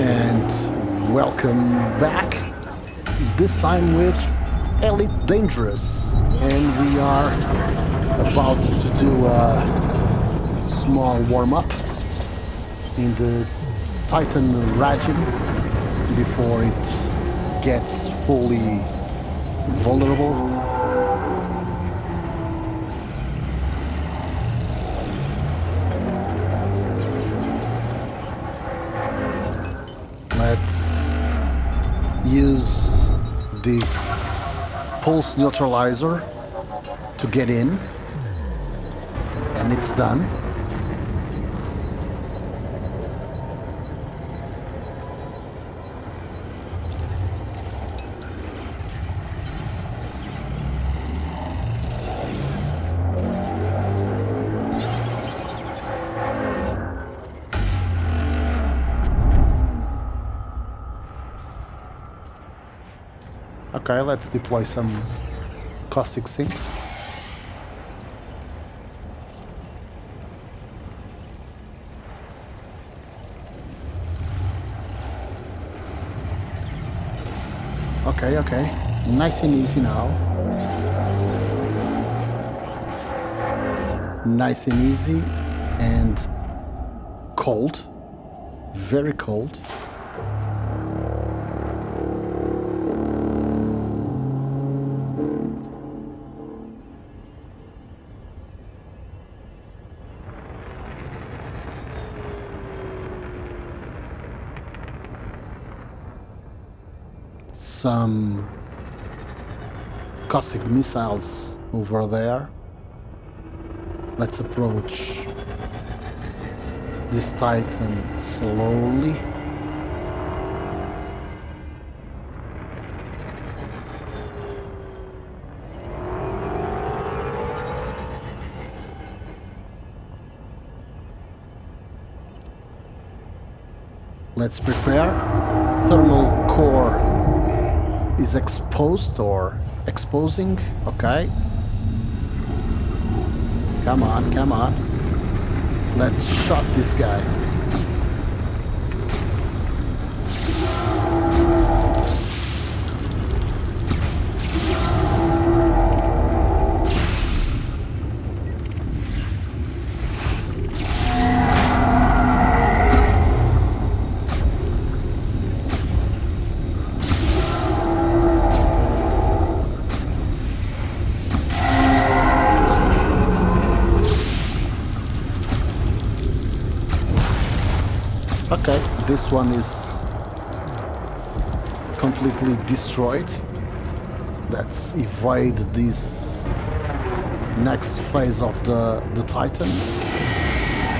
And welcome back. This time with Elite Dangerous. And we are about to do a small warm up in the Titan Raijin before it gets fully vulnerable. Let's use this pulse neutralizer to get in and it's done. Okay, let's deploy some caustic sinks. Okay, okay. Nice and easy now. Nice and easy and cold. Very cold. Some caustic missiles over there. Let's approach this Titan slowly. Let's prepare. Thermal core is exposed or exposing. Okay. Come on, come on. Let's shot this guy. This one is completely destroyed. Let's evade this next phase of the, the Titan.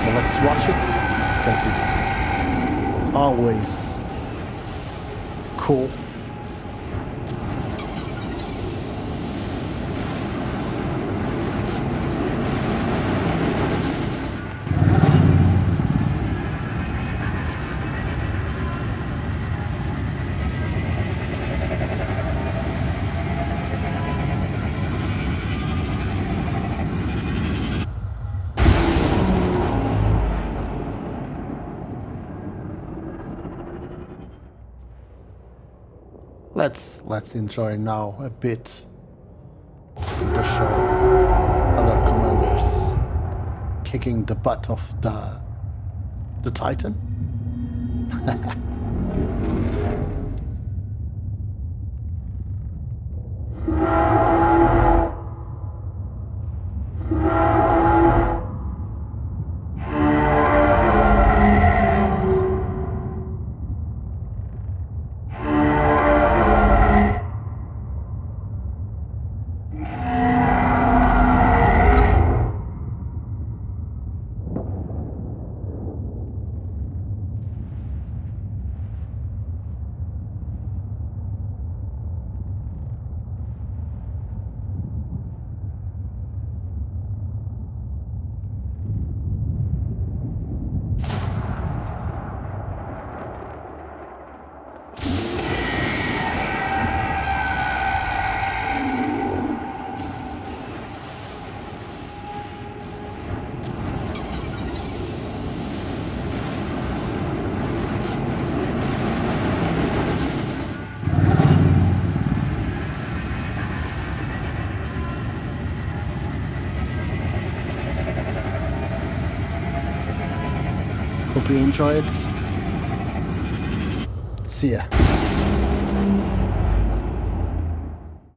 But let's watch it, because it's always cool. Let's let's enjoy now a bit the show. Other commanders kicking the butt of the the Titan. Hope you enjoyed. See ya.